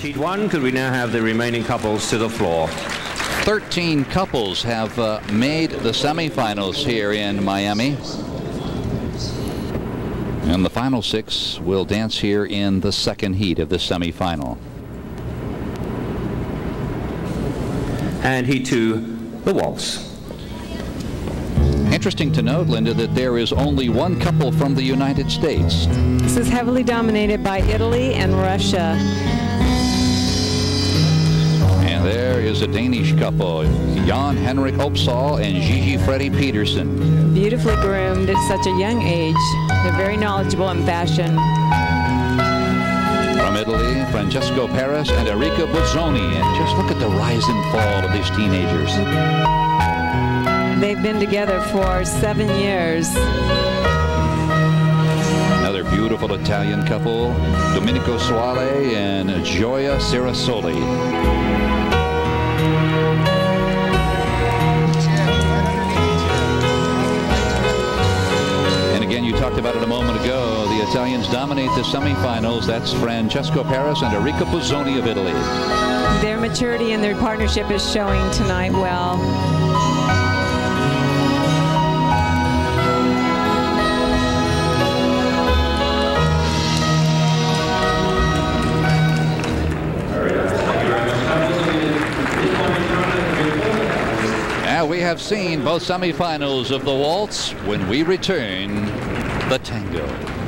Heat one, could we now have the remaining couples to the floor? 13 couples have uh, made the semifinals here in Miami. And the final six will dance here in the second heat of the semifinal. And heat two, the waltz. Interesting to note, Linda, that there is only one couple from the United States. This is heavily dominated by Italy and Russia. And there is a Danish couple, Jan Henrik Opsahl and Gigi Freddy Peterson. Beautifully groomed at such a young age. They're very knowledgeable in fashion. From Italy, Francesco Paris and Enrica Bozzoni. And just look at the rise and fall of these teenagers. They've been together for seven years. Another beautiful Italian couple, Domenico Soale and Gioia Cerasoli. you talked about it a moment ago. The Italians dominate the semifinals. That's Francesco Paris and Enrica Bozzoni of Italy. Their maturity and their partnership is showing tonight well. Have seen both semifinals of the waltz when we return the tango.